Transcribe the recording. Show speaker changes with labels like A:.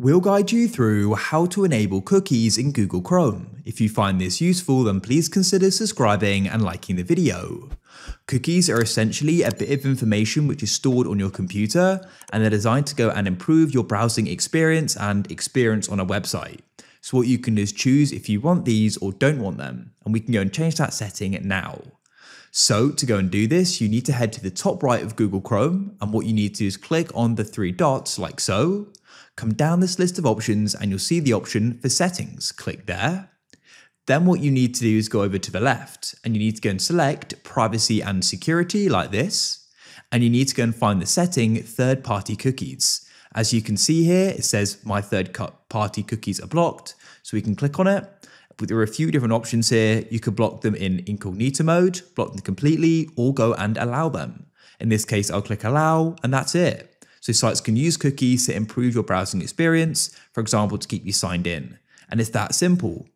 A: We'll guide you through how to enable cookies in Google Chrome. If you find this useful, then please consider subscribing and liking the video. Cookies are essentially a bit of information which is stored on your computer and they're designed to go and improve your browsing experience and experience on a website. So what you can do is choose if you want these or don't want them, and we can go and change that setting now. So to go and do this, you need to head to the top right of Google Chrome, and what you need to do is click on the three dots like so, come down this list of options and you'll see the option for settings. Click there. Then what you need to do is go over to the left and you need to go and select privacy and security like this. And you need to go and find the setting third party cookies. As you can see here, it says my third party cookies are blocked. So we can click on it. But there are a few different options here. You could block them in incognito mode, block them completely, or go and allow them. In this case, I'll click allow and that's it. So sites can use cookies to improve your browsing experience, for example, to keep you signed in. And it's that simple.